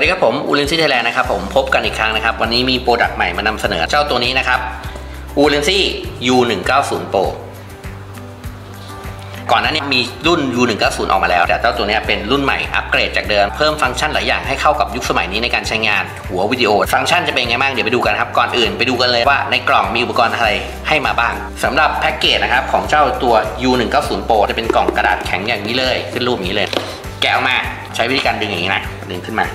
สวัสดีครับผม Ulanzi Thailand นะครับผมพบกันอีกครั้งนะครับ วันนี้มี product ใหม่มานำเสนอเจ้าตัวนี้นะครับอูเลนซี่ U190 Pro ก่อนหน้านี้มีรุ่น U190 ออกมาแล้ว แต่เจ้าตัวนี้เป็นรุ่นใหม่อัปเกรดจากเดิม เพิ่มฟังก์ชันหลายอย่างให้เข้ากับยุคสมัยนี้ในการใช้งานหัววิดีโอ ฟังก์ชันจะเป็นไงบ้างเดี๋ยวไปดูกันครับก่อนอื่นไปดูกันเลยว่าในกล่องมีอุปกรณ์อะไรให้มาบ้างสำหรับแพ็กเกจนะครับของเจ้าตัว U190 Pro จะเป็นกล่องกระดาษแข็งอย่างนี้เลย ขึ้นรูปนี้เลย แกะออกมาใช้วิธีการดึงอย่างนี้นะดึงขึ้นมา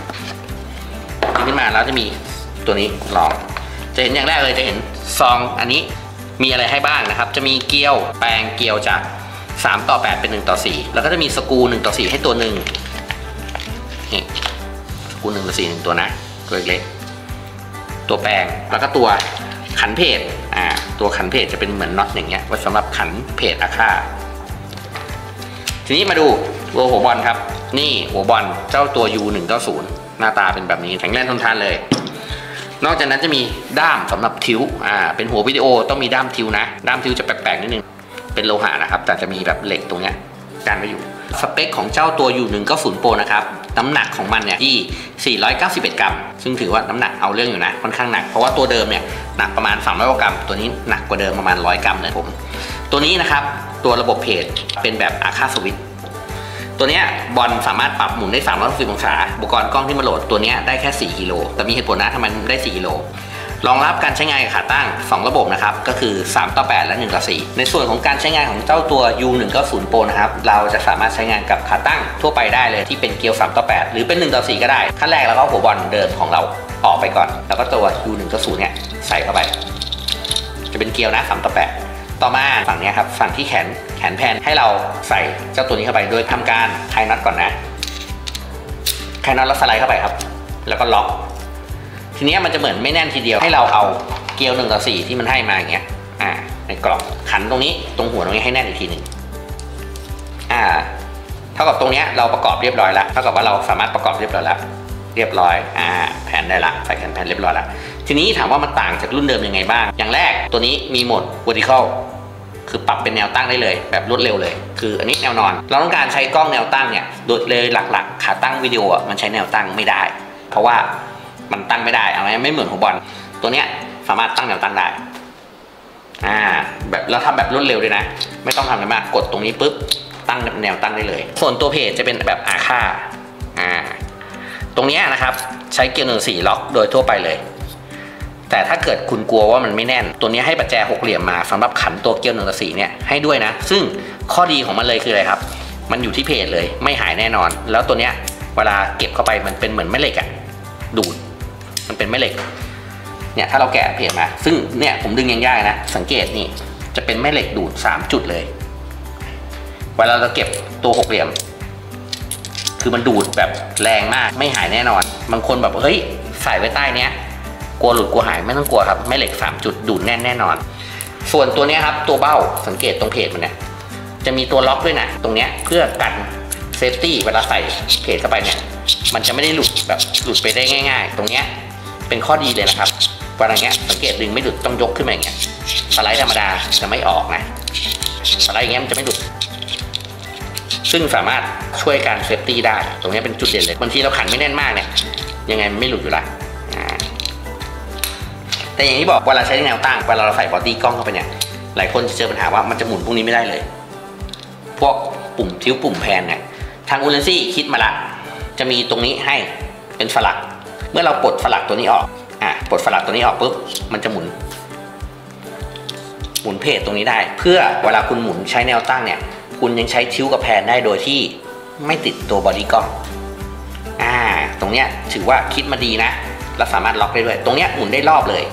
ขึ้นมาแล้วจะมีตัวนี้ลอง จะเห็นอย่างแรกเลยจะเห็นซองอันนี้มีอะไรให้บ้างนะครับ จะมีเกลียวแปลงเกลียวจาก 3 ต่อ 8 เป็น 1 ต่อ 4 แล้วก็จะมีสกู1ต่อ 4 ให้ตัวหนึ่งนี่สกู1ต่อ4หนึ่งตัวนะ ตัวเล็กๆตัวแปลงแล้วก็ตัวขันเพจอ่าตัวขันเพจจะเป็นเหมือนน็อตอย่างเงี้ยไว้สำหรับขันเพจอาค่าทีนี้มาดูตัวหัวบอลครับ นี่หัวบอลเจ้าตัว U190 หน้าตาเป็นแบบนี้แข็งแรงทนทานเลย นอกจากนั้นจะมีด้ามสำหรับทิวอ่าเป็นหัววิดีโอต้องมีด้ามทิวนะ ด้ามทิวจะแปลกๆนิดนึงเป็นโลหะนะครับ แต่จะมีแบบเหล็กตรงเนี้ยกันไว้อยู่สเปคของเจ้าตัว U190 Pro นะครับ น้ำหนักของมันเนี่ยที่ 491 กรัม ซึ่งถือว่าน้ำหนักเอาเรื่องอยู่นะ ค่อนข้างหนัก เพราะว่าตัวเดิมเนี่ยหนักประมาณ 300 กรัม ตัวนี้หนักกว่าเดิมประมาณ 100 กรัมเลยผม ตัวนี้นะครับ ตัวระบบเพจเป็นแบบอาคาสวิต ตัวเนี้ยบอลสามารถปรับหมุนได้ 360 องศา อุปกรณ์กล้องที่มาโหลดตัวเนี้ยได้แค่ 4 กิโล แต่มีเหตุผลนะทำไมได้ 4 กิโล รองรับการใช้งานกับขาตั้ง 2 ระบบนะครับ ก็คือ 3 ต่อ 8 และ 1 ต่อ 4 ในส่วนของการใช้งานของเจ้าตัว U190 Pro นะครับ เราจะสามารถใช้งานกับขาตั้งทั่วไปได้เลยที่เป็นเกลียว 3 ต่อ 8 หรือเป็น 1 ต่อ 4 ก็ได้ ขั้นแรกเราก็เอาหัวบอลเดิมของเราออกไปก่อน แล้วก็ตัว U190 เนี่ยใส่เข้าไป จะเป็นเกลียวนะ 3 ต่อ 8 ต่อมาฝั่งนี้ครับฝั่งที่แขนแขนแพนให้เราใส่เจ้าตัวนี้เข้าไปโดยทำการคลายน็อตก่อนนะคลายน็อตแล้วสไลด์เข้าไปครับ แล้วก็ล็อกทีนี้มันจะเหมือนไม่แน่นทีเดียวให้เราเอาเกลียวหนึ่งต่อสี่ที่มันให้มาอย่างเงี้ยอ่าในกล่องขันตรงนี้ตรงหัวตรงนี้ให้แน่นอีกทีหนึ่งอ่าเท่ากับตรงนี้เราประกอบเรียบร้อยแล้วเท่ากับว่าเราสามารถประกอบเรียบร้อยแล้วเรียบร้อยอ่าแผ่นได้ละใส่แผ่นแผ่นเรียบร้อยแล้ว ทีนี้ถามว่ามันต่างจากรุ่นเดิมยังไงบ้าง อย่างแรกตัวนี้มีโหมด vertical คือปรับเป็นแนวตั้งได้เลย แบบรวดเร็วเลย คืออันนี้แนวนอน เราต้องการใช้กล้องแนวตั้งเนี่ยโดยเลยหลักๆ ขาตั้งวิดีโอมันใช้แนวตั้งไม่ได้ เพราะว่ามันตั้งไม่ได้เอาไงไม่เหมือนของบอลตัวเนี้ยสามารถตั้งแนวตั้งได้อ่าแบบเราทำแบบรวดเร็วด้วยนะ ไม่ต้องทำอะไรมากกดตรงนี้ปุ๊บตั้งแนวตั้งได้เลย ส่วนตัวเพจจะเป็นแบบอาค่าอ่าตรงนี้นะครับใช้เกียร์หนึ่งสี่ล็อกโดยทั่วไปเลย แต่ถ้าเกิดคุณกลัวว่ามันไม่แน่น ตัวนี้ให้ประแจหกเหลี่ยมมาสำหรับขันตัวเกียร์หนึ่งสีเนี่ยให้ด้วยนะ ซึ่งข้อดีของมันเลยคืออะไรครับ มันอยู่ที่เพจเลยไม่หายแน่นอน แล้วตัวเนี้ยเวลาเก็บเข้าไปมันเป็นเหมือนแม่เหล็กอะดูด มันเป็นแม่เหล็กเนี่ยถ้าเราแกะเพจมา ซึ่งเนี่ยผมดึงยังยากนะ สังเกตนี่จะเป็นแม่เหล็กดูด 3 จุดเลย เวลาเราเก็บตัวหกเหลี่ยม คือมันดูดแบบแรงมากไม่หายแน่นอน บางคนแบบเฮ้ยใส่ไว้ใต้เนี้ย กลัวหลุดกลัวหายไม่ต้องกลัวครับแม่เหล็ก 3 จุดดูดแน่นแน่นอน ส่วนตัวนี้ครับตัวเบ้าสังเกตตรงเพจมันเนี่ยจะมีตัวล็อกด้วยนะตรงเนี้ยเพื่อกัน safety เวลาใส่เพจเข้าไปเนี่ยมันจะไม่ได้หลุดแบบหลุดไปได้ง่าย ๆ ตรงเนี้ยเป็นข้อดีเลยนะครับเวลาเงี้ยสังเกตดึงไม่หลุดต้องยกขึ้นมาอย่างเงี้ยสไลด์ธรรมดาจะไม่ออกนะสไลด์อย่างเงี้ยมันจะไม่หลุดซึ่งสามารถช่วยการ safety ได้ ตรงนี้เป็นจุดเด่นเลย บางทีเราขันไม่แน่นมากเนี่ย ยังไงมันไม่หลุดอยู่ละ แต่อย่างที่บอกเวลาใช้แนวตั้งเวลาเราใส่ body กล้องเข้าไปเนี่ยหลายคนจะเจอปัญหาว่ามันจะหมุนพวกนี้ไม่ได้เลย พวกปุ่ม tilt ปุ่ม pan เนี่ยทาง Ulanzi คิดมาละ จะมีตรงนี้ให้เป็นฝลักเมื่อเราปลดฝลักตัวนี้ออกอะปลดฝลักตัวนี้ออกปุ๊บมันจะหมุน หมุนเพจตรงนี้ได้ เพื่อเวลาคุณหมุนใช้แนวตั้งเนี่ย คุณยังใช้ชิ้วกับแพนได้โดยที่ไม่ติดตัวบอดี้กล้องอ่าตรงเนี้ยถือว่าคิดมาดีนะแล้วสามารถล็อกได้ด้วย ตรงเนี้ยหมุนได้รอบเลย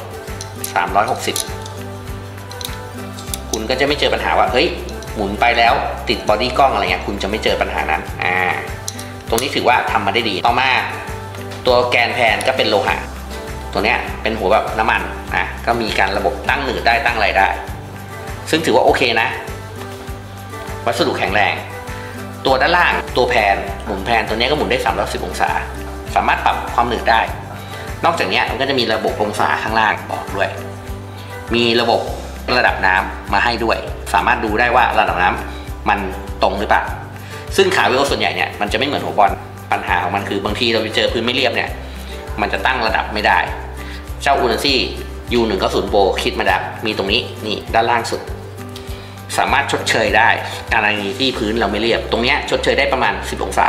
360 คุณก็จะไม่เจอปัญหาว่าเฮ้ยหมุนไปแล้วติดบอดี้กล้องอะไรเงี้ยคุณจะไม่เจอปัญหานั้นอ่าตรงนี้ถือว่าทำมาได้ดีต่อมาตัวแกนแพนก็เป็นโลหะ ตัวเนี้ยเป็นหัวแบบน้ำมันนะก็มีการระบบตั้งหนืดได้ตั้งอะไรได้ ซึ่งถือว่าโอเคนะ วัสดุแข็งแรง ตัวด้านล่างตัวแพนหมุนแพนตัวนี้ก็หมุนได้310องศา สามารถปรับความหนืดได้ นอกจากนี้มันก็จะมีระบบองศาข้างล่างบอกด้วย มีระบบระดับน้ำมาให้ด้วย สามารถดูได้ว่าระดับน้ำมันตรงหรือเปล่า ซึ่งขาวิโอส่วนใหญ่เนี่ยมันจะไม่เหมือนหัวบอล ปัญหาของมันคือบางทีเราไปเจอพื้นไม่เรียบเนี่ย มันจะตั้งระดับไม่ได้ เจ้าอูนซี่ U190 Pro คิดมาดักมีตรงนี้นี่ด้านล่างสุด สามารถชดเชยได้กรณีที่พื้นเราไม่เรียบ ตรงนี้ชดเชยได้ประมาณ 10 องศา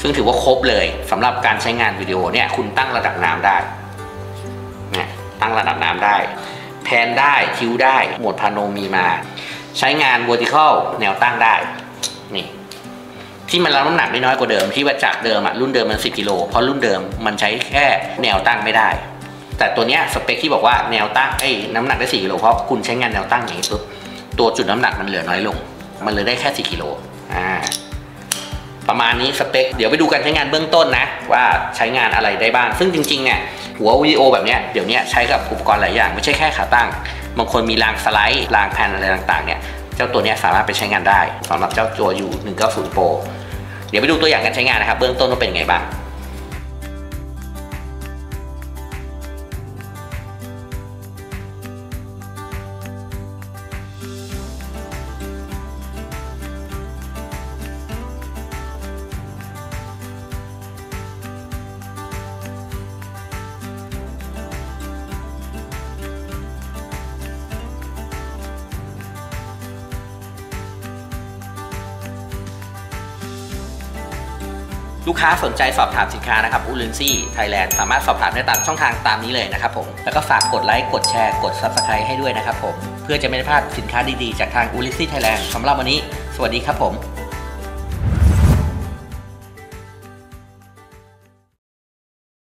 ซึ่งถือว่าครบเลยสำหรับการใช้งานวิดีโอเนี่ยคุณตั้งระดับน้ำได้เนี่ยตั้งระดับน้ำได้ แพนได้คิ้วได้โหมดพาโนมีมา ใช้งาน vertical แนวตั้งได้นี่ที่มันรับน้ำหนักได้น้อยกว่าเดิมที่ว่าจากเดิมอะรุ่นเดิมมัน 10กิโลเพราะรุ่นเดิมมันใช้แค่แนวตั้งไม่ได้ แต่ตัวเนี้ยสเปคที่บอกว่าแนวตั้งไอ้น้ำหนักได้4กิโลเพราะคุณใช้งานแนวตั้งอย่างนี้ปุ๊บตัวจุดน้ำหนักมันเหลือน้อยลง มันเลยได้แค่ 4กิโลอ่า ประมาณนี้สเปค เดี๋ยวไปดูการใช้งานเบื้องต้นนะ ว่าใช้งานอะไรได้บ้าง ซึ่งจริงๆเนี่ยหัววิดีโอแบบนี้เดี๋ยวนี้ใช้กับอุปกรณ์หลายอย่าง ไม่ใช่แค่ขาตั้ง บางคนมีรางสไลด์รางแผ่นอะไรต่างๆเนี่ยเจ้าตัวนี้สามารถไปใช้งานได้สำหรับเจ้าตัว U190 Pro เดี๋ยวไปดูตัวอย่างการใช้งานนะครับ เบื้องต้นว่าเป็นไงบ้าง ลูกค้าสนใจสอบถามสินค้านะครับ Ulanzi Thailand สามารถสอบถามได้ตามช่องทางตามนี้เลยนะครับผม แล้วก็ฝากกดไลค์ กดแชร์ กด Subscribe ให้ด้วยนะครับผม เพื่อจะไม่พลาดสินค้าดีๆ จากทาง Ulanzi Thailand สำหรับวันนี้ สวัสดีครับผม